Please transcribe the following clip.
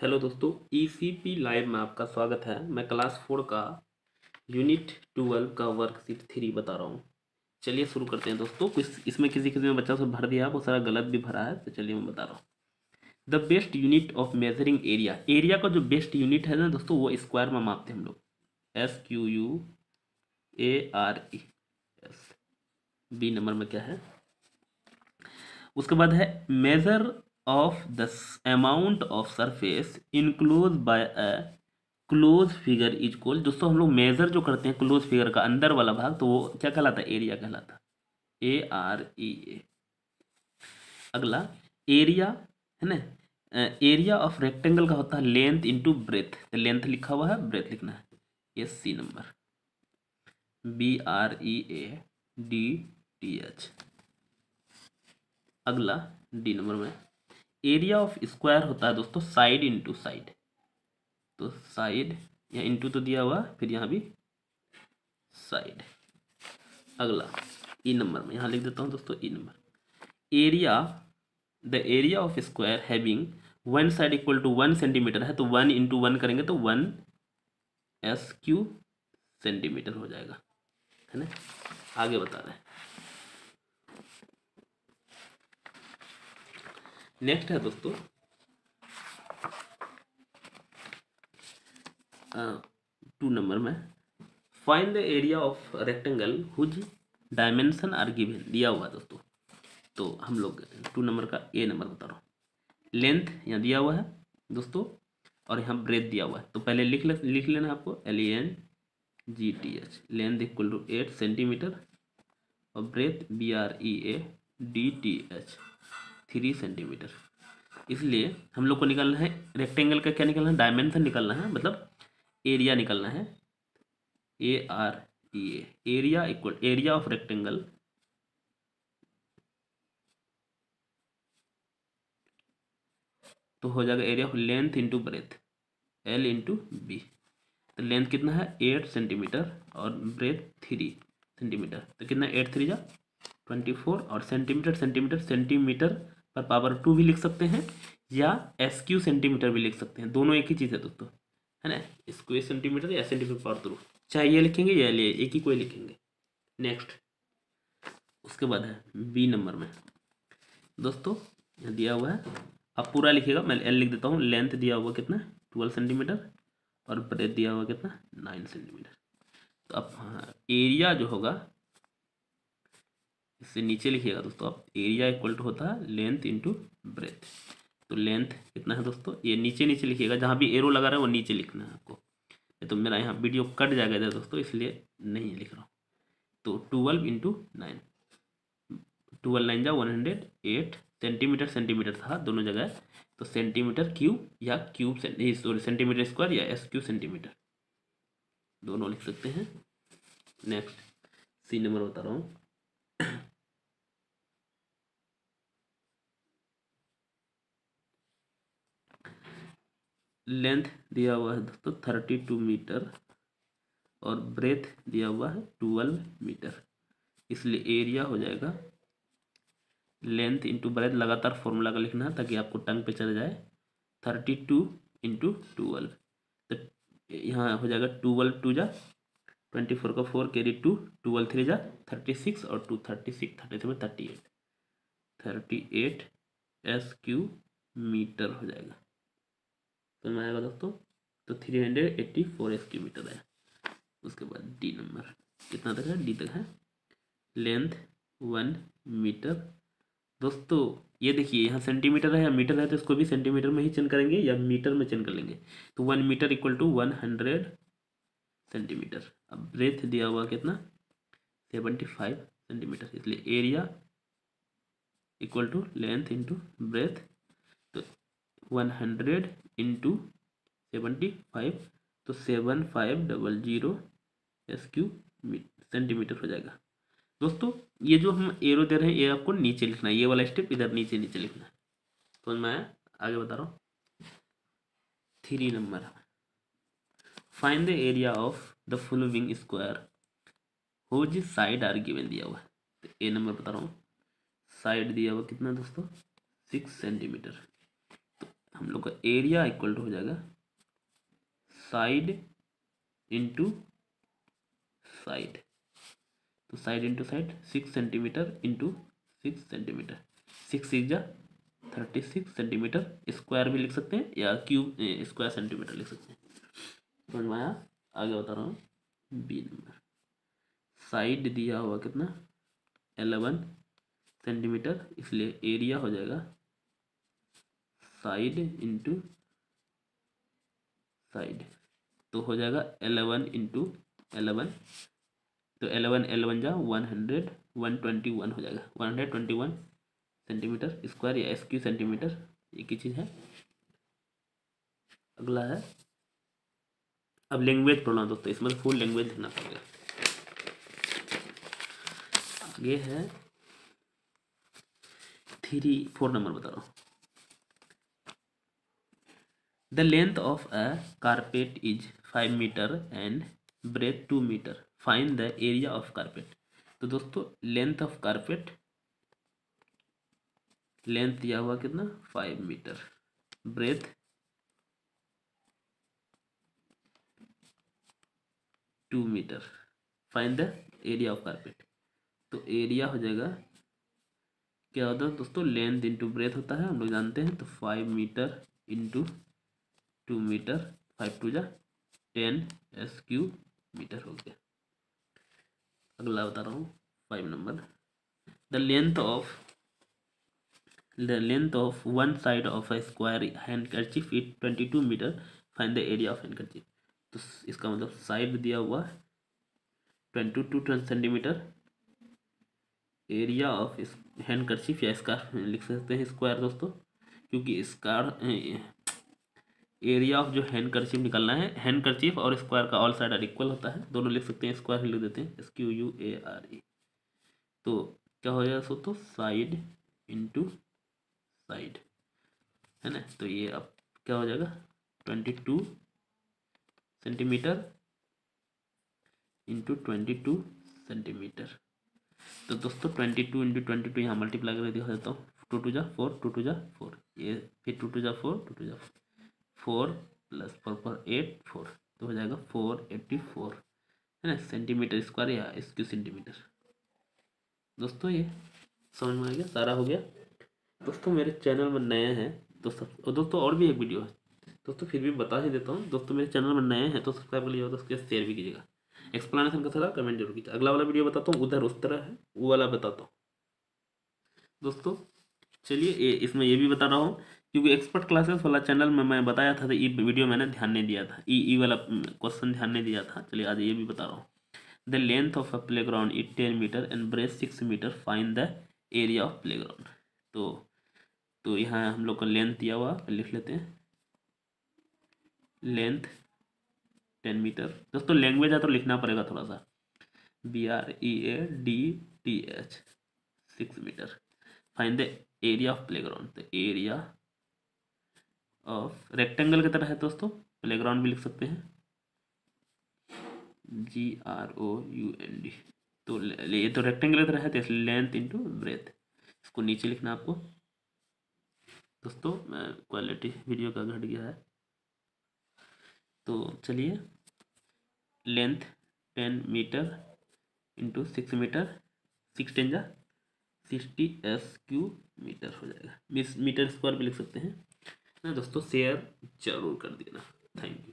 Hello दोस्तों ECP live में आपका स्वागत है। मैं क्लास फोर का यूनिट ट्वेल्व का वर्कशीट थ्री बता रहा हूँ। चलिए शुरू करते हैं दोस्तों। कुछ इसमें किसी किसी में बच्चा से भर दिया, वो सारा गलत भी भरा है तो चलिए मैं बता रहा हूँ। The best unit of measuring area area का जो बेस्ट यूनिट है ना दोस्तों, वो स्क्वायर में मापते हैं हम लोग। S Q U A R E S B number में क्या है? उसके बाद है measure of the amount of surface enclose by a close figure is call दोस्तों, हम लोग मेजर जो करते हैं क्लोज फिगर का अंदर वाला भाग तो वो क्या कहलाता है? एरिया कहलाता है। ए आर ई ए अगला एरिया है ना? एरिया ऑफ़ रेक्टेंगल का होता है लेंथ इनटू ब्रेथ लेंथ लिखा हुआ है ब्रेथ लिखना है। ये C number B R E A D T H अगला डी नंबर में। एरिया ऑफ़ स्क्वायर होता है दोस्तों साइड इनटू साइड तो साइड या इनटू तो दिया हुआ, फिर यहाँ भी साइड अगला ई नंबर में, यहाँ लिख देता हूँ दोस्तों E number area the area of square having one side equal to one centimetre है तो वन इंटू वन करेंगे तो वन एस क्यू सेंटीमीटर हो जाएगा. है ना? आगे बता रहे हैं. नेक्स्ट है दोस्तों। टू नंबर में। Find the area of rectangle whose dimension are given दिया हुआ है दोस्तों। तो हम लोग टू नंबर का ए नंबर बता रहा हूँ। लेंथ यहाँ दिया हुआ है दोस्तों, और यहाँ ब्रेथ दिया हुआ है। तो पहले लिख ले, लिख लेना आपको। L N G T H length equal to eight centimetre और breadth B R E A D T H three centimetre. इसलिए हम लोग को निकालना है रेक्टेंगल का क्या निकालना है? डायमेंशन निकालना है मतलब एरिया निकालना है। A R E A area equal area of rectangle तो हो जाएगा area of length into breadth L into B तो लेंथ कितना है? एट सेंटीमीटर और ब्रेथ थ्री सेंटीमीटर तो कितना? एट थ्री जा? ट्वेंटी फोर और सेंटीमीटर सेंटीमीटर सेंटीमीटर पर पावर टू भी लिख सकते हैं, या एस क्यू सेंटीमीटर भी लिख सकते हैं। दोनों एक ही चीज़ है दोस्तों, है ना? स्क्वेयर सेंटीमीटर या सेंटीमीटर पावर टू चाहे ये लिखेंगे या ले, एक ही कोई लिखेंगे। नेक्स्ट उसके बाद है बी नंबर में। दोस्तों दिया हुआ है। आप पूरा लिखिएगा, मैं एल लिख देता हूँ। लेंथ दिया हुआ कितना? ट्वेल्व सेंटीमीटर और ब्रेथ दिया हुआ कितना? नाइन सेंटीमीटर तो अब हाँ एरिया जो होगा इससे नीचे लिखिएगा दोस्तों आप। एरिया इक्वल टू होता है लेंथ इंटू ब्रेथ तो लेंथ कितना है दोस्तों? ये नीचे नीचे लिखिएगा। जहाँ भी एरो लगा रहा है, वो नीचे लिखना है आपको। ये तो मेरा यहाँ वीडियो कट जाएगा इधर दोस्तों, इसलिए नहीं लिख रहा हूँ। तो twelve into nine twelve nine जा one hundred eight centimetre centimetre था, दोनों जगह तो सेंटीमीटर क्यूब या क्यूब सॉरी सेंटीमीटर स्क्वायर या एस क्यू सेंटीमीटर दोनों लिख सकते हैं। नेक्स्ट सी नंबर बता रहा हूँ। लेंथ दिया हुआ है दोस्तों, थर्टी टू मीटर और ब्रेथ दिया हुआ है ट्वेल्व मीटर। इसलिए एरिया हो जाएगा लेंथ इंटू ब्रेथ लगातार फॉर्मूला का लिखना है ताकि आपको टंग पे चल जाए। Thirty two into twelve. तो यहाँ हो जाएगा ट्वेल्व टू जा, ट्वेंटी फोर का four carry two twelve three जा, थर्टी सिक्स और two thirty six, thirty seven, thirty eight. Thirty eight S Q metre हो जाएगा। तो मैं आएगा दोस्तों तो three hundred eighty four S Q metre आया उसके बाद डी नंबर कितना तक है? डी तक है। लेंथ वन मीटर दोस्तों, ये देखिए, यहाँ सेंटीमीटर है या मीटर है तो इसको भी सेंटीमीटर में ही चेंज करेंगे या मीटर में चेंज कर लेंगे। तो one metre equal to one hundred centimetre अब ब्रेथ दिया हुआ कितना? सेवेंटी फाइव सेंटीमीटर इसलिए area equal to length into breadth तो one hundred into seventy five तो seven five double zero S Q centimetre हो जाएगा। दोस्तों, ये जो हम एरो दे रहे हैं, ये आपको नीचे लिखना है। ये वाला स्टेप इधर नीचे नीचे लिखना है। तो मैं आगे बता रहा हूँ। Three number find the area of the following square whose side are given दिया हुआ है। तो ए नंबर बता रहा हूँ। साइड दिया हुआ कितना दोस्तों? सिक्स सेंटीमीटर हम लोग का एरिया इक्वल टू हो जाएगा साइड इंटू साइड तो side into side six centimetre into six centimetre six six जा थर्टी सिक्स सेंटीमीटर स्क्वायर भी लिख सकते हैं या क्यूब स्क्वायर सेंटीमीटर लिख सकते हैं। समझ में आया? आगे बता रहा हूँ। बी नंबर साइड दिया हुआ कितना? एलेवन सेंटीमीटर इसलिए एरिया हो जाएगा साइड इंटू साइड। तो हो जाएगा एलेवन इंटू एलेवन तो एलेवन एलेवन जा one hundred one twenty one हो जाएगा। One hundred twenty one centimetre square या एस क्यू सेंटीमीटर एक ही चीज़ है। अगला है। अब लैंग्वेज पढ़ना दोस्तों, इसमें फुल लैंग्वेज लिखना पड़ेगा। आगे है थ्री फोर नंबर बता रहा हूँ। The length of a carpet is five metre and breadth two metre find the area of carpet तो दोस्तों लेंथ ऑफ़ कारपेट लेंथ दिया हुआ कितना? Five metre breadth two metre find the area of carpet तो area हो जाएगा, क्या होता है दोस्तों? लेंथ इंटू ब्रेथ होता है, हम लोग जानते हैं। तो five metre into two metre, five two जा, टेन एस क्यू मीटर हो गया। अगला बता रहा हूँ, five number. The length of, the length of one side of a square handkerchief it twenty two metre, fine the area of handkerchief तो इसका मतलब साइड दिया हुआ twenty two twenty centimetre. Area of handkerchief या इसका, लिख सकते हैं स्क्वायर दोस्तों, क्योंकि स्कार एरिया ऑफ़ जो हैंड करचीफ निकलना है हैंड करचीफ और स्क्वायर का ऑल साइड आर इक्वल होता है। दोनों लिख सकते हैं स्क्वायर लिख देते हैं S Q U A R E तो क्या हो जाएगा दोस्तों साइड इंटू साइड है ना? तो ये अब क्या हो जाएगा? Twenty two centimetre into twenty two centimetre तो दोस्तों twenty two into twenty two यहाँ मल्टीप्लाई कर दिखा देता हूँ। टू टू जा फोर टू टू जा फोर ये फिर टू टू जा फोर टू टू जा four four plus four four eight four तो हो जाएगा फोर एट्टी फोर, है ना? सेंटीमीटर स्क्वायर या इसक्यू सेंटीमीटर। दोस्तों, ये समझ में आ गया? सारा हो गया? दोस्तों, मेरे चैनल में नए हैं तो सब दोस्तों, और भी एक वीडियो है। दोस्तों, फिर भी बता ही देता हूँ, दोस्तों, मेरे चैनल में नए हैं तो सब्सक्राइब कर लीजिएगा, दोस्तों शेयर भी कीजिएगा। एक्सप्लेनेशन का सारा कमेंट ज़रूर कीजिए अगला वाला वीडियो बताता हूँ, उधर उस तरह है, वो वाला बताता हूँ। दोस्तों, चलिए इसमें ये भी बता रहा हूँ क्योंकि एक्सपर्ट क्लासेस वाला चैनल में मैं बताया था तो वीडियो मैंने ध्यान नहीं दिया था। ई ई वाला क्वेश्चन ध्यान नहीं दिया था। चलिए आज ये भी बता रहा हूँ। The length of a playground is ten metre and breadth six metre find the area of playground तो तो यहाँ हम लोग का लेंथ दिया हुआ, लिख लेते हैं। लेंथ टेन मीटर दोस्तों लैंग्वेज है तो लिखना पड़ेगा थोड़ा सा। B R E A D T H six metre find the area of playground area of rectangle की तरह है दोस्तों। प्लेग्राउंड भी लिख सकते हैं। G R O U N D तो ये तो रेक्टेंगल की तरह है तो इसलिए लेंथ इंटू ब्रेथ इसको नीचे लिखना आपको। दोस्तों क्वालिटी वीडियो का घट गया है। तो चलिए। Length ten metre into six metre six ten जा। सिक्सटी एस क्यू मीटर हो जाएगा। मीटर स्क्वायर भी लिख सकते हैं। ना दोस्तों शेयर ज़रूर कर देना। Thank you